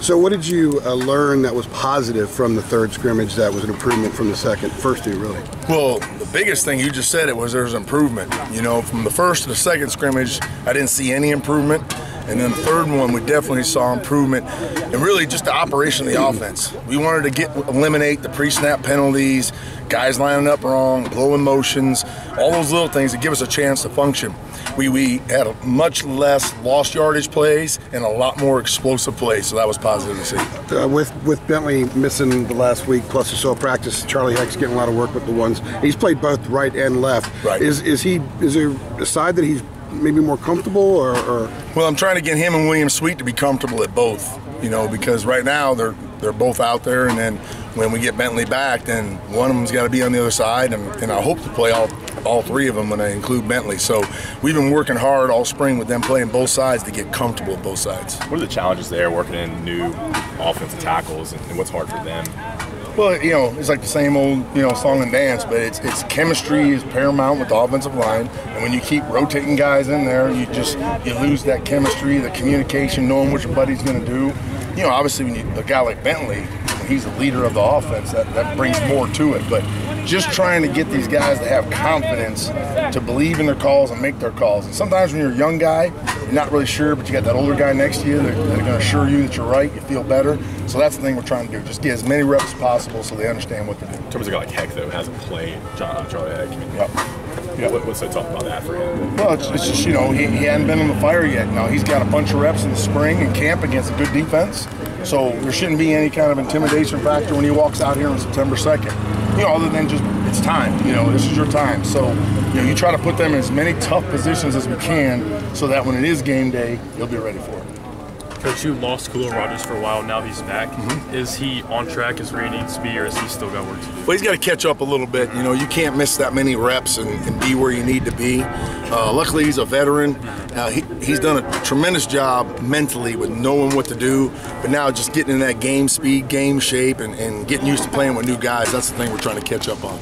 So, what did you uh, learn that was positive from the third scrimmage that was an improvement from the second, first two, really? Well, the biggest thing you just said it was there's improvement. You know, from the first to the second scrimmage, I didn't see any improvement. And then the third one, we definitely saw improvement, and really just the operation of the offense. We wanted to get eliminate the pre-snap penalties, guys lining up wrong, blowing motions, all those little things that give us a chance to function. We we had a much less lost yardage plays and a lot more explosive plays, so that was positive to see. Uh, with with Bentley missing the last week plus or so of practice, Charlie Heck's getting a lot of work with the ones. He's played both right and left. Right. Is is he? Is there a side that he's maybe more comfortable or, or Well, I'm trying to get him and William Sweet to be comfortable at both, you know, because right now they're they're both out there, and then when we get Bentley back, then one of them's got to be on the other side, and, and I hope to play all all three of them when I include Bentley. So we've been working hard all spring with them playing both sides to get comfortable with both sides. What are the challenges there working in new offensive tackles and, and what's hard for them? Well, you know, it's like the same old, you know, song and dance, but it's it's chemistry is paramount with the offensive line, and when you keep rotating guys in there, you just you lose that chemistry, the communication, knowing what your buddy's going to do. You know, obviously, when you a guy like Bentley, he's a leader of the offense, that, that brings more to it. But just trying to get these guys to have confidence to believe in their calls and make their calls. And sometimes when you're a young guy, you're not really sure, but you got that older guy next to you that, are going to assure you that you're right, you feel better. So that's the thing we're trying to do. Just get as many reps as possible so they understand what to do. In terms of a guy like Heck, though, hasn't played John, Charlie Heck. I mean, Yep. Yep. what, what's so tough about that for him? Well, it's, it's just, you know, he, he hadn't been in the fire yet. Now, he's got a bunch of reps in the spring and camp against a good defense. So there shouldn't be any kind of intimidation factor when he walks out here on September 2nd. You know, other than just, it's time. You know, this is your time. So, you know, you try to put them in as many tough positions as we can so that when it is game day, you'll be ready for it. Coach, you lost Khaliel Rodgers for a while. Now he's back. Mm-hmm. Is he on track as where he needs to be, or has he still got work to do? Well, he's got to catch up a little bit. You know, you can't miss that many reps and, and be where you need to be. Uh, luckily, he's a veteran. Uh, he, he's done a tremendous job mentally with knowing what to do, but now just getting in that game speed, game shape, and, and getting used to playing with new guys, that's the thing we're trying to catch up on.